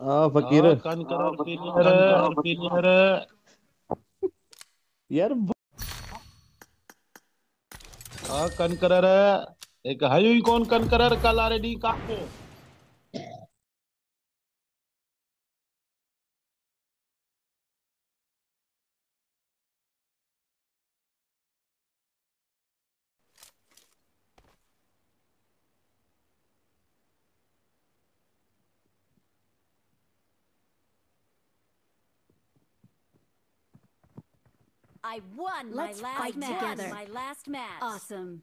आ फकीर। कान करो फकीर फकीर यार हाँ कनकर एक हयू ही कौन कनकर कलारे डी काको I won Let's my last fight match. together. My last match. Awesome.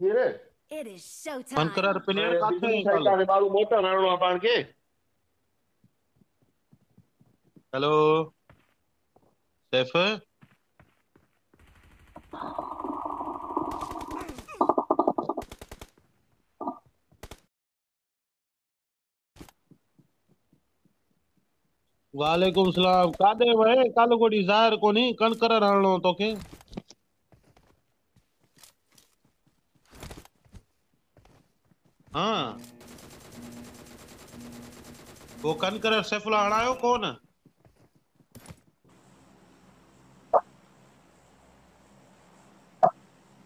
serious. It is showtime. ಬಂದ್ ಕರಾರ್ ಪಿನಿಯರ್ ಕಾಕ್ತು वालेकुम सलाम। काॾे वए कल कोॾी ज़ाहिर कोन्ही कनकर हणणो तोखे। हाँ। वो कनकर सैफुला हणायो कोन?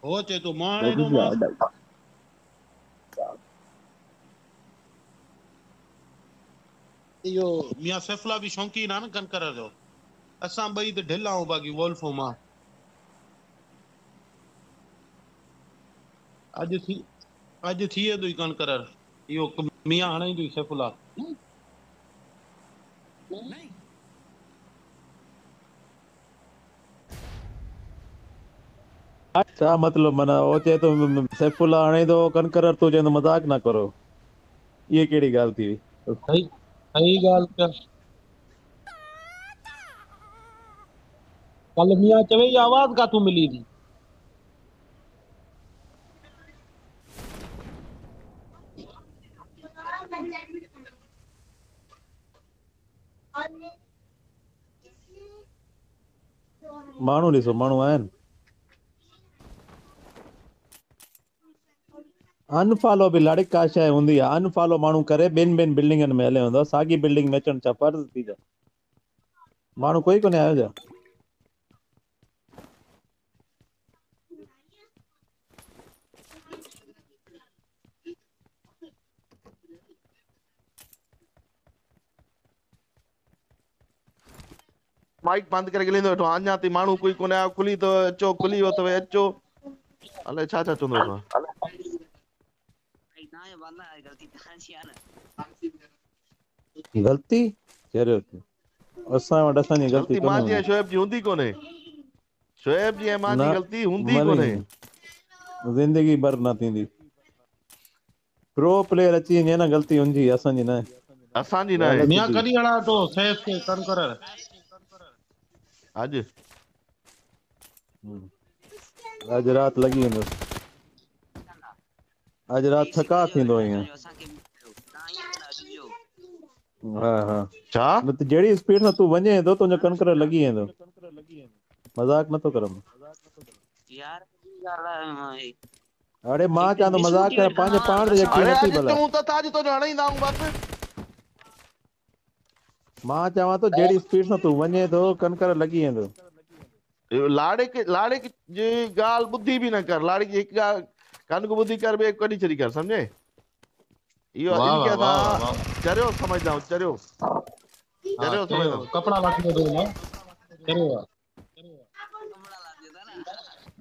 हो चए तो माँ इहो मियाँ सैफुला बि शौंकीन आहे न कनकर जो। असां ॿई त ढिल आहियूं बाक़ी वोल्फो माँ। अॼु थी अॼु थी वेंदो ई कनकर। इहो मियाँ हणाईंदो ई सैफुला। छा मतलब माना वो चए तो सैफुल्ला हाणे तो कनकर तू चवंदो मज़ाक ना करो। ये कहिड़ी ॻाल्हि थी हुई सही कर। कल मियाँ चवे आवाज़ काथूं मिली थी माण्हू ॾिसो माण्हू आहिनि अनफॉलो बि लाड़े का शइ हूंदी आहे अनफॉलो माण्हू करे ॿिनि ॿिनि बिल्डिंगनि में हले आहे साॻी बिल्डिंग में अचण छा फर्ज़ थी जा। माण्हू कोई कोन्हे आयो छा माइक बंदि करे ॻाल्हाईंदो वेठो आहे। अञा ताईं माण्हू कोई कोन्हे आयो, खुली अथव अचो खुली वियो अथव अचो अलाए छा छा चवंदो वेठो आहे तव्हांजो वाला आहे ग़लती? न ग़लती कहिड़ो असां वटि असांजी ग़लती कोन्हे शोएब जी हूंदी कोन्हे शोएब जी ऐं मुंहिंजी ग़लती हूंदी कोन्हे ज़िंदगी भर न थींदी। प्रो प्लेयर अची वञे न ग़लती हुनजी असांजी न असांजी न आहे मियाँ कॾहिं हणा तो सैफ खे कनकर अॼु अॼु राति लॻी वेंदो अॼु राति थका थींदो ईअं असांखे तव्हां ईअं न अचिजो हा हा. छा? न जहिड़ी स्पीड सां तूं वञे थो तुंहिंजो कनकर लॻी वेंदो। मज़ाक नथो कर यार अड़े माँ चवां थो मज़ाक कर पंहिंजे पाण ते यकीन नथी भला। तूं त ताज तो हणाईंदा आहियूं बसि। माँ चवां थो जहिड़ी स्पीड सां तूं वञे थो कनकर लॻी वेंदो। लाड़े खे लाड़े जी ॻाल्हि ॿुधी बि न कर। लाड़े जी हिकु ॻाल्हि कन को ॿुधी कर ॿिए कढी छॾी कर सम्झे? इहो चरियो सम्झंदा आहियूं चरियो हाँ, चरियो चरियो सम्झंदा कपिड़ा लाथी दो ना लादे था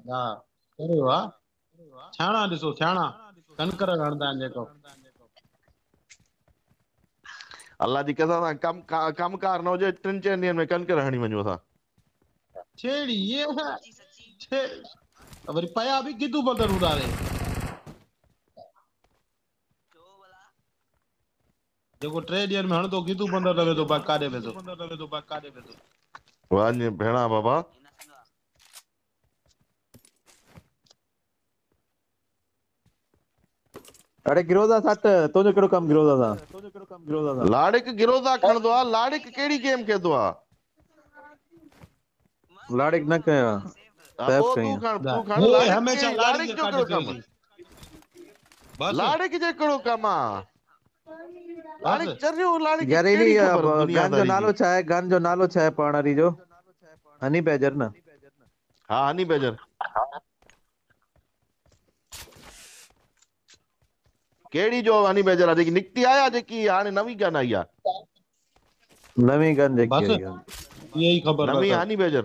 न हा चरियो आहे छाणा ॾिसो छाणा कनकर हणंदा आहिनि जेको अल्लाह जी कसम सां कम का- कमकार न हुजे टिनि चइनि ॾींहंनि में कनकर हणी वञूं असां छेड़ी ये है वरी पया बि गिदू बदर हूंदा रे छो भला जेको टे ॾींहंनि में हणंदो गिदू बंदर न वेंदो बाक़ी काॾे वेंदो? काॾे वेंदो? वञ भेणा बाबा। इन संदो आहे अड़े गिरोदा सट तुंहिंजो कहिड़ो कमु गिरोदा सां? तुंहिंजो कहिड़ो कमु गिरोदा सां लाड़िक गिरोदा खणंदो आहे लाड़िक कहिड़ी गेम खेॾंदो आहे लाड़िक न कयो। हा, सैफ कई तूं खण तूं खण। हे लाड़िक जो कहिड़ो कमु? थी बस। लाड़िक जो कहिड़ो कमु आहे लाड़े बस। चर रहियो लाड़े यार इनी कहिड़ी गन जो नालो जी छा आहे गन जो नालो छा आहे पाण वारी जो। हनी बैजर न। हा हनी बेजर। कहिड़ी जो हनी बेजर आहे जेकी निकिती आहे या जेकी हाणे नवीं गन आई आहे नवीं गन जेकी बस। ई ख़बर नवीं न हनी बेजर।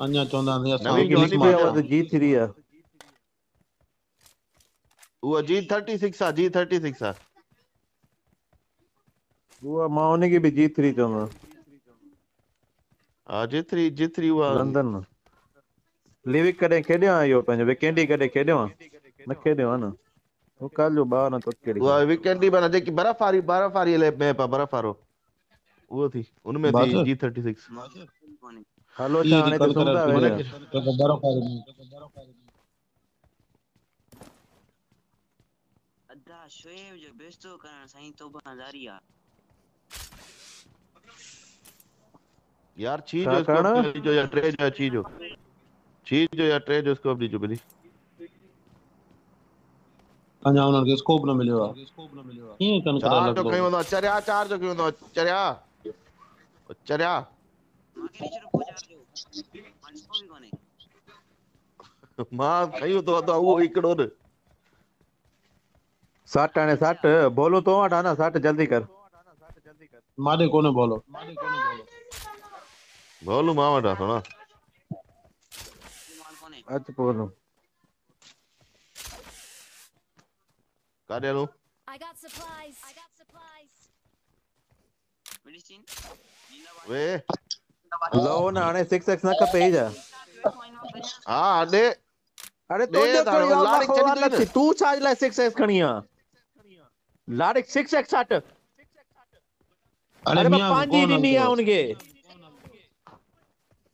चवंदा आहिनि असां नवीं हनी बेजर त जी थ्री आहे उहा जी थर्टी सिक्स आहे जी थर्टी सिक्स आहे उहा माँ उनखे बि जी थ्री चवंदो हा जेतिरी जेतिरी उहा लंदन लिविक कॾहिं खेॾियो आहे इहो पंहिंजो? विकेंडी कॾहिं खेॾियो आहे? न खेॾियो आहे न। वो कल जो ॿार न तो कहिड़ी उहा वीकेंड माना जेकी बर्फ़ वारी बर्फ़ वारी मैप आहे बर्फ़ उहो थी उनमें थी जी थर्टी सिक्स कोन्हे हलो इहे छा हाणे त सुम्हंदा कलर वेठा जेको बर्फ़ वारी में अदा शोएब जो बेस्तो करण साईं तौबा जारी आहे। यार छा जो करणु? स्कोप ॾिजो या टे जो या छी जो छी जो या टे जो स्कोप ॾिजो भली अञा उन्हनि खे स्कोप न मिलियो आहे कीअं कनि करे चार जो लॻंदो खयो हूंदो आहे, चरिया चार जो हूंदो आहे, चरिया। चरिया। जो माँ खयूं तो त उहो हिकिड़ो न सठ हाणे सठ बोलो तो वटि आहे न सठ जल्दी कर। माॾे कोन्हे बोलो बोलू? माँ वटि आहे थोरा माल कोन्हे अच बोलो काॾे हलूं I got supplies. I got supplies. वे लहो न हाणे सिक्स एक्स न खपे ई जा हा ॾे अरे त बखो छॾी वार अथई न। नथी। तूं लाइ सिक्स एक्स खणी आ सिक्स एक्स सठ अरे माँ ॾिनी आहे हलंदो। हुनखे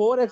4x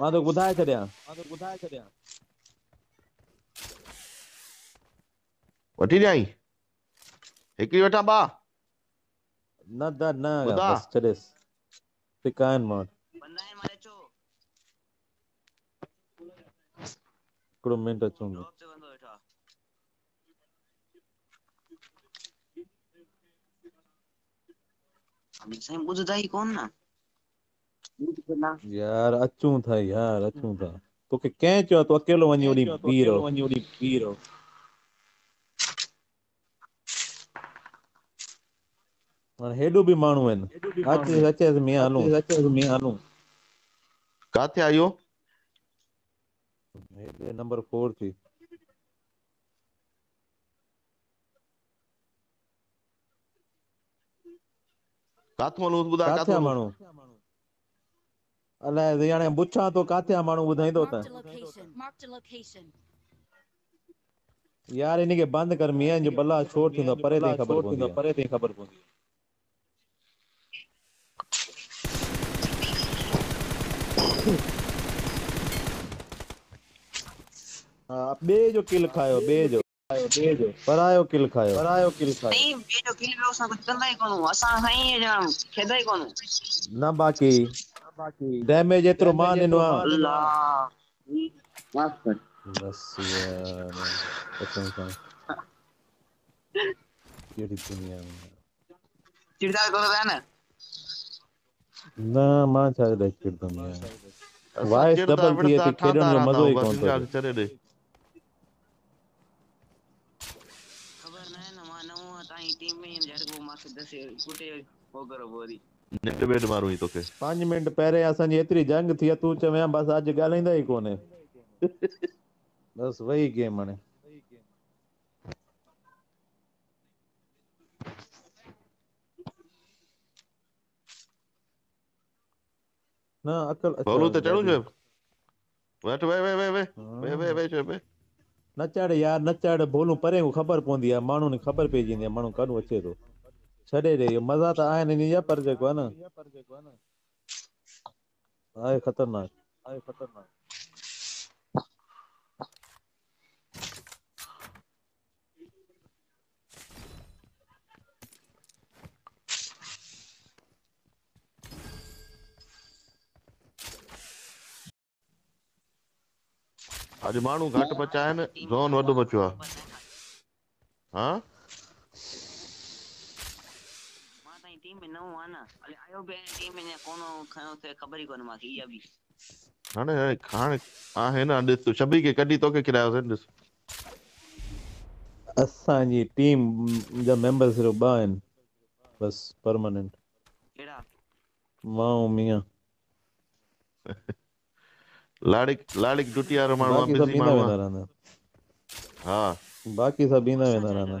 माँ तोखे ॿुधाए छॾियाँ माँ तोखे ॿुधाए छॾियाँ वठी ॾियाँ हिकिड़ी वठां ॿा न द न बस छॾेसि सिका आहिनि माँ वटि मारे चो हिकिड़ो मिंट अचूं ते ॿुधंदा ई कोन न यार अचूं था यार अचूं था। तोखे कंहिं चयो? तूं अकेलो वञी ओॾी बीह रहो वञी ओॾी बीह रहो हाणे हेॾो बि माण्हू आहिनि। अच अचेसि मियाँ हलूं। अचेसि मियाँ हलूं। किथे इहो हेॾे नंबर फोर थी। किथां हलूं? ॿुधाए काथे किथां माण्हू? अलाए ते हाणे पुछां थो काथे माण्हू ॿुधाईंदो त? यार इनखे बंदि कर मियाँ जो भला छो थींदो परे ताईं ख़बर पवंदी परे ताईं ख़बर पवंदी हा ॿिए जो किल खायो ॿिए जो। परायो किल खायो। परायो किल खायो। साईं ॿिए जो किल वियो असां कुझु कंदा ई कोन असां ॼणा खेदा ई कोन न बाक़ी। डैमेज एतिरो माँ ॾिनो आहे अल्लाह माफ़ कर बस यार कसम सां कहिड़ी दुनिया में चिड़दा करो था न न माँ छा लाइ चिड़दमि यार वाइस डबल खेॾण ठाता जो रहंदा मज़ो आहियूं, कोन हिनखे छॾे ॾे खबर न न माँ न हुआ टीम में जर को मूंखे दसे कुटे हो करो बोरी नेट बेट मारूं ई तोखे। पंज मिंट पहिरियों असांजी एतिरी जंग थी तूं चवे बसि अॼु ॻाल्हाईंदा ई कोन्हे बसि वही गेम हाणे। न अकल बोलू त चढ़ूं जो? वठ वे वे वे वे हाँ। वे वे वे वे। न चढ़ यार न चढ़ भोलूं परे खां ख़बर पवंदी आहे माण्हुनि खे ख़बर पइजी वेंदी आहे माण्हू काॾूं अचे थो ॾे इहो मज़ा त आहिनि इन जा पर जेको आहे न। आहे ख़तरनाक आहे ख़तरनाक। अॼु माण्हू घटि बचा आहिनि ज़ोन वॾो बचियो आहे हा माँ ताईं टीम में नओं आहे न अले आयो बि टीम में कोन खयो थिए ख़बर ई कोन मूंखे इहा बि हाणे हाणे आहे न ॾिस तूं छबी खे कढी तोखे किरायोसीं ॾिस असांजी टीम जा मेंबर सिर्फ़ु ॿ आहिनि बस परमानेंट कहिड़ा माँ ऐं मियाँ। लाड़िक लाड़िक डुटी वारो माण्हू सभु बिज़ी माण्हू हा। बाक़ी सभु ईंदा वेंदा रहंदा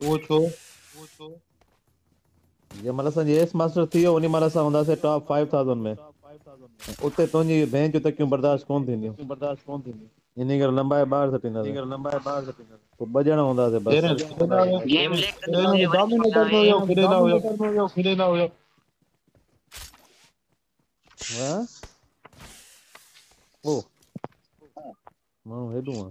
उहो छो उहो छो जंहिं महिल असांजी एस मास्टर थी वियो उन महिल असां हूंदासीं टॉप फाइव थाउज़ेंड में उते भेण जूं तकियूं बर्दाश्त कोन थींदियूं बर्दाश्त कोन थींदियूं इन करे लंबाए ॿाहिरि छॾींदासीं लंबाए ॿाहिरि छॾींदासीं पोइ ॿ ॼणा हूंदासीं तेरे बसि केॾा हुयो गेम लेक कंदो तेरे हुयो, वरी डोमिनेटर में हुयो किरेला हुयो डोमिनेटर में हुयो किरेला हुयो हा ओ। माण्हू हेॾो आहे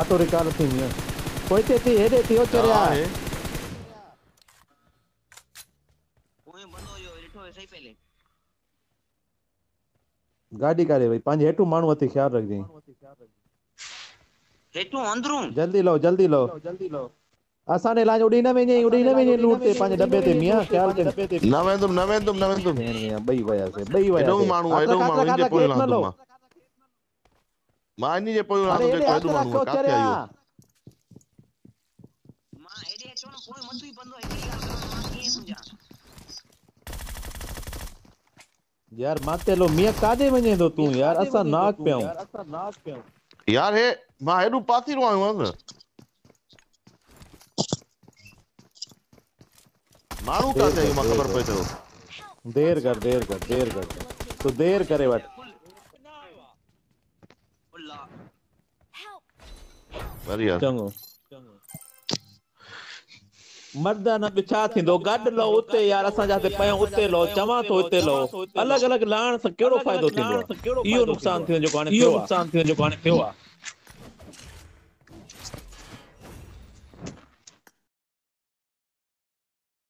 ऑटो रिकॉर्ड थी मियाँ कोई ते थी हेॾे थियो चरिया आहे कोई बंदो हुयो ॾिठो हुयो सही पहले गाॾी काॾे वई पंहिंजे हेठू माण्हू अथई ख़्यालु रखजांइ हेठूं अंदरूं जल्दी लो जल्दी लो जल्दी लो असांजे लाइ उड़ी न वञे उड़ी न वञे लूट ते पंहिंजे डॿे ते मियाँ ख़्यालु कर न वेंदुमि न आयो न पोइ मथो ई बंदो हेॾी ॻाल्हि करो माँ कीअं सम्झां यार माते लो मियाँ काॾे वञे थो तूं यार असां नाक असां नाक पियूं यार हे माँ हेॾो पासीरो आयो आहियाँ न माण्हू काथे आयो माँ ख़बर पई अथव देर कर देर कर देर कर तूं देर करे वठ यार चङो मर्द न बि छा थींदो गॾु लो उते यार असां जाते पयूं उते लो चवां थो उते लो अलॻि अलॻि लहण सां कहिड़ो फ़ाइदो थींदो इहो नुक़सान थींदो जेको हाणे इहो नुक़सान थींदो जेको हाणे थियो आहे